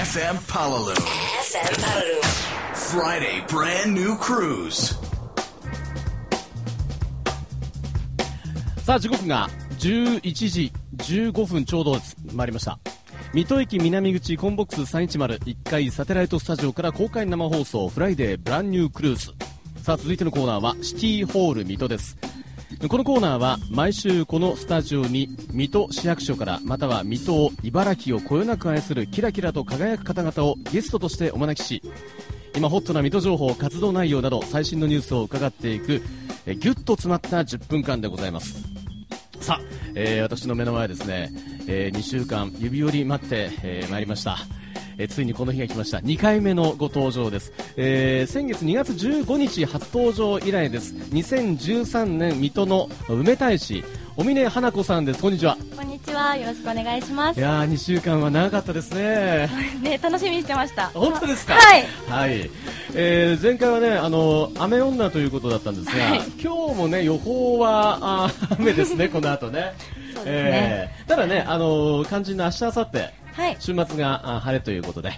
FM Palalo. FM Paralu. Friday brand new cruise. さあ時刻が11時15分ちょうど参りました水戸駅南口コムボックス3101階サテライトスタジオから公開生放送 Friday brand new cruise さあ続いてのコーナーはシティホール水戸ですこのコーナーは毎週このスタジオに水戸市役所からまたは水戸茨城をこよなく愛するキラキラと輝く方々をゲストとしてお招きし今ホットな水戸情報活動内容など最新のニュースを伺っていくえギュッと詰まった10分間でございますさあ、えー私の目の前ですね、え2週間指折り待って、えー参りました。えーついにこの日が来ました。2回目のご登場です、えー先月2月15日初登場以来です。2013年水戸の梅大使お峰花子さんです。こんにちは。こんにちは。よろしくお願いします。い。やー2週間は長かったですね。ね、楽しみにしてました。本当ですか？はい。はい、えー前回はねあの雨女ということだったんですが、はい。今日もね予報は雨ですねこの後ね。そうですね。えーただねあの肝心の明日明後日はい。週末があ晴れということで、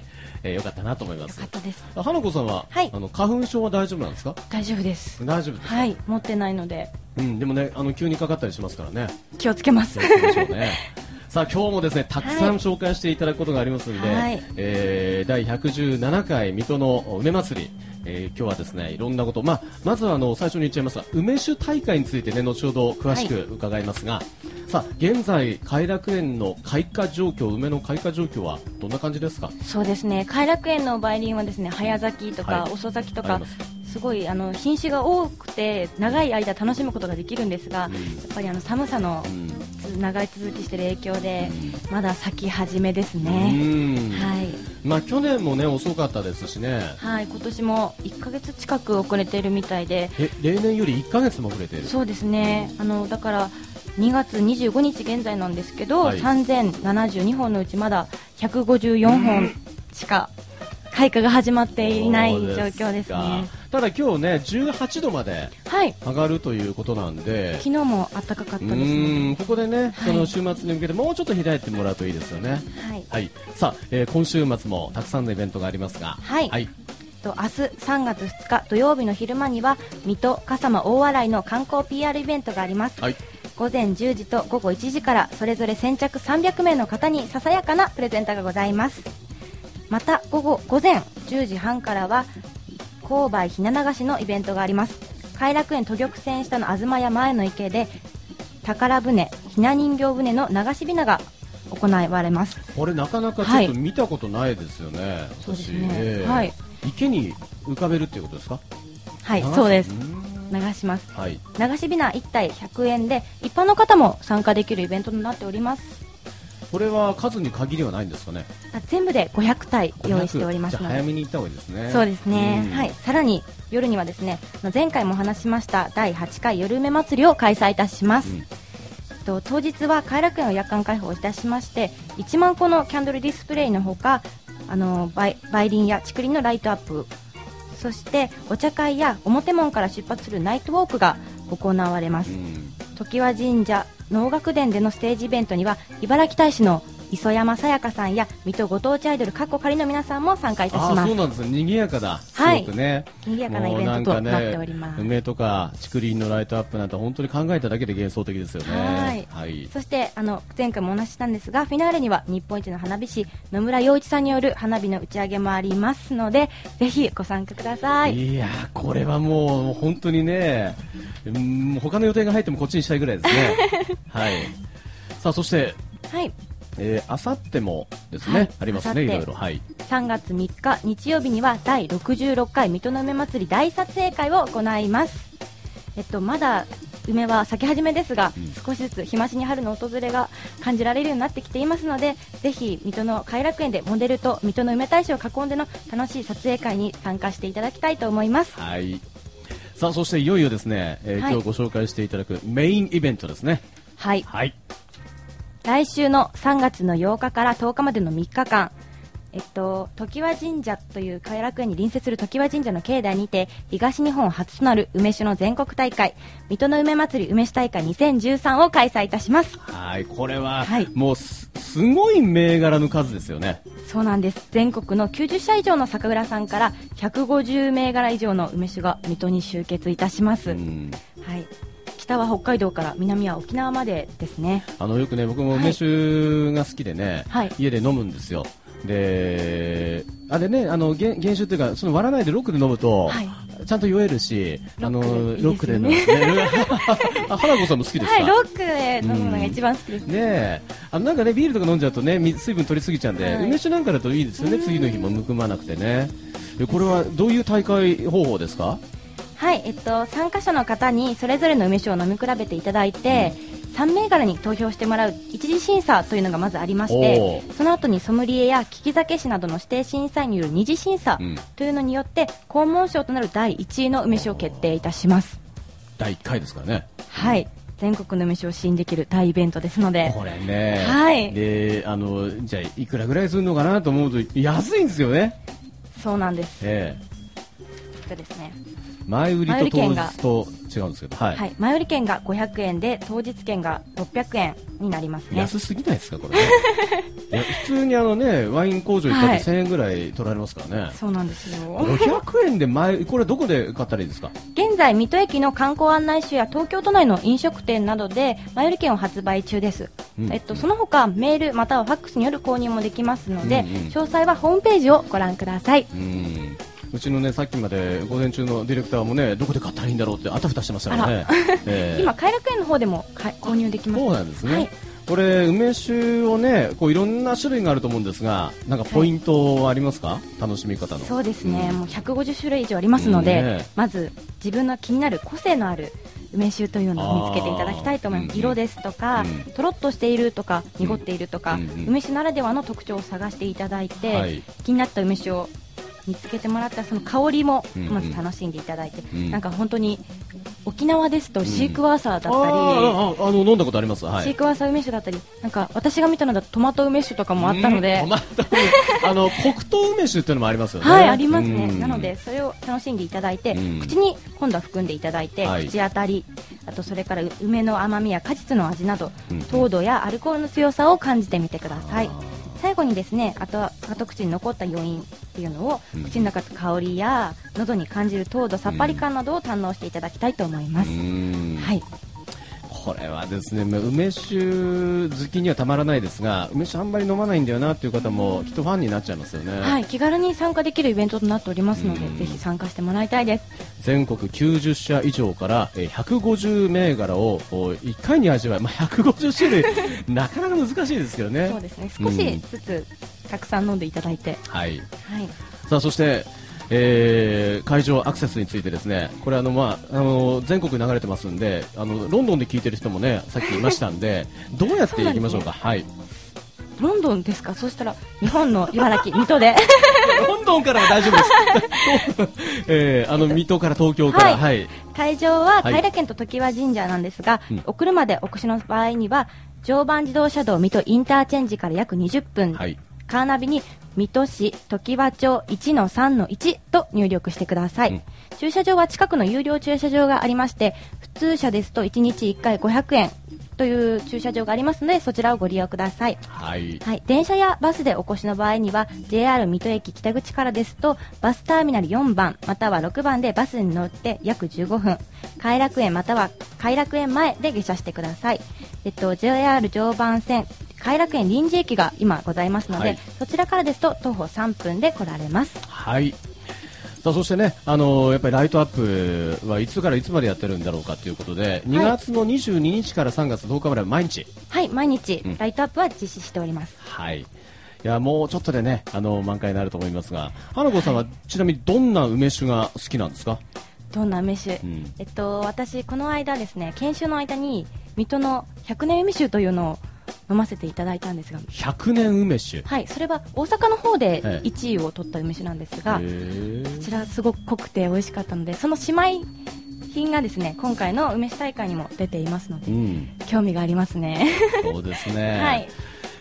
えーよかったなと思います。よかったです。あ花子さんは、はい。あの花粉症は大丈夫なんですか？大丈夫です。大丈夫ですか、はい。持ってないので、うん、でもねあの急にかかったりしますからね。気をつけます。ね。さあ今日もですねたくさんはい紹介していただくことがありますので、はい。えー第117回水戸の梅祭り、えー今日はですねいろんなこと、まあ、まずはあの最初に言っちゃいますが梅酒大会についてね後ほど詳しく伺いますが、さあ現在偕楽園の開花状況梅の開花状況はどんな感じですか？そうですね。偕楽園の梅林はですね、早咲きとか、はい。遅咲きとかす、すごいあの品種が多くて長い間楽しむことができるんですが、うん。やっぱりあの寒さのうん。つ長い続きしている影響で、まだ咲き始めですうね。ん。はい。まあ、去年もね遅かったですしね。はい。今年も1ヶ月近く遅れているみたいで、え例年より1ヶ月も遅れている。そうですね、あのだから2月25日現在なんですけど、はい。3072本のうちまだ154本しか開花が始まっていない状況ですね。ただ今日ね18度まではい、上がるということなんで。昨日も暖かかったうですのーんここでね、はい。その週末に向けてもうちょっと開いてもらうといいですよね。で、はい、はい。さあ、えー今週末もたくさんのイベントがありますが。はい。はい、と明日3月2日土曜日の昼間には水戸笠間大洗の観光 PR イベントがあります。はい午前10時と午後1時からそれぞれ先着300名の方にささやかなプレゼントがございます。また午後午前10時半からは勾配ひな流しのイベントがあります。偕楽園都玉線下の東屋前の池で宝船ひな人形船の流しびなが行われます。これなかなかちょっと見たことないですよね、そうですね。えーはい。池に浮かべるっていうことですか？はい流そうです流します。はい。流しびな1体100円で一般の方も参加できるイベントとなっております。これは数に限りはないんですかね。あ全部で500体用意しておりますので。あ早めに行った方がいいですね。そうですね、うん。はい、さらに夜にはですね前回もお話ししました第8回夜梅祭りを開催いたします、うん。と当日は偕楽園を夜間開放いたしまして1万個のキャンドルディスプレイのほかあの梅梅林や竹林のライトアップそしてお茶会や表門から出発するナイトウォークが行われます、うん。常盤神社能楽殿でのステージイベントには茨城大使の磯山さやかさんや水戸ご当地アイドルかっこ仮の皆さんも参加いたしあます。ーそうなんですね。賑やかだ。すはい。ごくね、賑やかなイベントとなっております、梅とか竹林のライトアップなんて本当に考えただけで幻想的ですよね。はい。はい。そしてあの前回もお話ししたんですがフィナーレには日本一の花火師野村洋一さんによる花火の打ち上げもありますのでぜひご参加ください。いやーこれはもう本当にね、うん他の予定が入ってもこっちにしたいぐらいですね。はい。さあそして、はいえー、あさってもですね、はいありますねいろいろはい。3月3日日曜日には第66回水戸の梅祭り大撮影会を行いますえっとまだ梅は咲き始めですが、うん少しずつ日増しに春の訪れが感じられるようになってきていますのでぜひ水戸の偕楽園でモデルと水戸の梅大使を囲んでの楽しい撮影会に参加していただきたいと思いますはい。さあそしていよいよですね、えーはい今日ご紹介していただくメインイベントですね。はいはい。来週の3月の8日から10日までの3日間、えっと、常盤神社という偕楽園に隣接する常盤神社の境内にて東日本初となる梅酒の全国大会水戸の梅祭り梅酒大会2013を開催いたします。はい、これは、はい。もうすすごい銘柄の数ですよね。そうなんです。全国の90社以上の酒蔵さんから150銘柄以上の梅酒が水戸に集結いたします、うん。はい、北は北海道から南は沖縄までですねあのよくね僕も梅酒が好きでね、はい家で飲むんですよ。で、あれね、あの原原酒っていうか、その割らないでロックで飲むと、はいちゃんと酔えるし、あのロックで飲む、ねね。あ 花子さんも好きですか？はいロックで飲むのが一番好きです、ねえ、あのなんかねビールとか飲んじゃうとね水水分取りすぎちゃうんで、はい梅酒なんかだといいですよね。次の日もむくまなくてね。えこれはどういう大会方法ですか？はい、えっと、参加者の方にそれぞれの梅酒を飲み比べていただいて、3銘柄に投票してもらう一次審査というのがまずありましおてー。その後にソムリエや利き酒師などの指定審査員による二次審査うん。というのによって黄門賞となる第1位の梅酒を決定いたします。第1回ですからね。はい。全国の梅酒を試飲できる大イベントですので。これね、はい。であのじゃあいくらぐらいするのかなと思うと安いんですよね。そうなんです。ええ。っとですね。え前売りと当日と違うんですけど、はい。はい、前売り券が500円で当日券が600円になりますね。安すぎないですかこれ、ね。いや普通にあのねワイン工場行ったはい。って1000円ぐらい取られますからね。そうなんですよ。500円で前これどこで買ったらいいですか？現在水戸駅の観光案内所や東京都内の飲食店などで前売り券を発売中です、うん。えっと、その他メールまたはファックスによる購入もできますので、うんうん。詳細はホームページをご覧ください。うんうちのねさっきまで午前中のディレクターもねどこで買ったらいいんだろうってあたふたしてましたからね。ええ。今偕楽園の方でもか購入できます。そうなんですね。はい。これ梅酒をねこういろんな種類があると思うんですがなんかポイントはありますか、楽しみ方の。そうですね、ん。もう150種類以上ありますので、うんね。まず自分の気になる個性のある梅酒というのを見つけていただきたいと思います。色ですとか、うん。とろっとしているとか濁っているとか、うんうん。梅酒ならではの特徴を探していただいて、はい。気になった梅酒を見つけてもらったらその香りもうんうん。まず楽しんでいただいて、うん。なんか本当に沖縄ですとシークワーサーだったり、あーああの飲んだことあります？はい。シークワーサー梅酒だったりなんか私が見たのだとトマト梅酒とかもあったので、うんあの 黒糖梅酒っていうのもありますよね。はい、ありますね。うん。なので、それを楽しんでいただいて、うん。口に今度は含んでいただいて、はい。口当たり、あとそれから梅の甘みや果実の味など、うん糖度やアルコールの強さを感じてみてください。あ。最後にですね、あとは後口に残った余韻っていうのを、うん口の中の香りや喉に感じる糖度、さっぱり感などを堪能していただきたいと思います。うん。はい。これはですねまあ梅酒好きにはたまらないですが梅酒あんまり飲まないんだよなっていう方もきっとファンになっちゃいますよね、はい、気軽に参加できるイベントとなっておりますので、うん。ぜひ参加してもらいたいです。全国90社以上からえー150銘柄を1回に味わい、まあ、150種類 なかなか難しいですけどね。そうですね、少しずつたくさん飲んでいただいて、はい。はい。さあそして、えー会場アクセスについてですね。これあの、まあ、あの全国に流れてますんであのロンドンで聞いてる人もねさっきいましたんで どうやって行きましょうか？はい。ロンドンですか？そしたら日本の茨城、水戸で。ロンドンからは大丈夫です、えーあの水戸から東京から。ははい、会場ははい。偕楽園と常盤神社なんですが、うん。お車でお越しの場合には常磐自動車道水戸インターチェンジから約20分、はいカーナビに水戸市常盤町1-3-1と入力してください、うん。駐車場は近くの有料駐車場がありまして普通車ですと1日1回500円という駐車場がありますのでそちらをご利用ください。はい。はい、電車やバスでお越しの場合には JR 水戸駅北口からですとバスターミナル4番または6番でバスに乗って約15分。偕楽園または偕楽園前で下車してください、えっと、JR 常磐線偕楽園臨時駅が今ございますので、はい。そちらからですと徒歩3分で来られます。はい。さあそしてね、あのーやっぱりライトアップはいつからいつまでやってるんだろうかということで、2月の22日から3月10日までは毎日、はい毎日うん。ライトアップは実施しております、はい、いやもうちょっとでね、あの満開になると思いますが、花子さんはちなみにどんな梅酒が好きなんですか、どんな梅酒、うん。えっと、私、この間ですね研修の間に水戸の100年梅酒というのを飲ませていただいたんですが、100年梅酒。はい、それは大阪の方でええ。1位を取った梅酒なんですが、こちらすごく濃くて美味しかったのでその姉妹品がですね今回の梅酒大会にも出ていますのでうん、興味がありますね。そうですね、はい、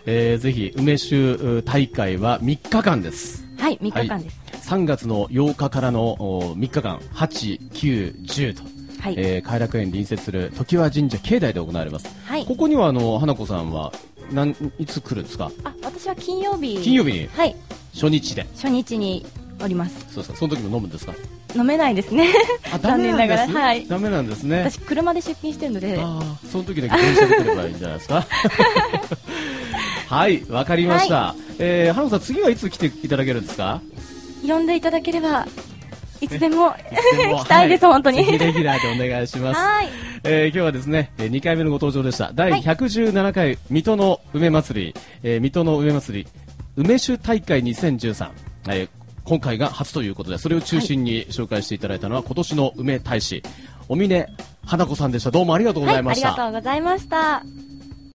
えーぜひ梅酒う大会は3日間です。はい、3日間です、3月の8日からのお3日間、8、9、10と、はい。えー偕楽園隣接する常盤神社境内で行われます。はい。ここにはあの花子さんはなんいつ来るんですか？あ私は金曜日。金曜日に？はい。初日で。初日におります。そうですか。その時も飲むんですか？飲めないですね。あ残念ながら。はい。ダメなんですね。私車で出勤してるので。ああその時だけ電車で来ればいいんじゃないですか？はいわかりました、えー、花さん次はいつ来ていただけるんですか？呼んでいただければいつでもいつでも来たいです、は本当に。レギュラーでお願いします。はい。えー今日はですね、えー2回目のご登場でした。第はい。117回水戸の梅祭り、えー水戸の梅祭り、梅酒大会2013、えー今回が初ということで、それを中心に紹介していただいたのは、今年の梅大使、お峰花子さんでした。どうもありがとうございました。はい、ありがとうございました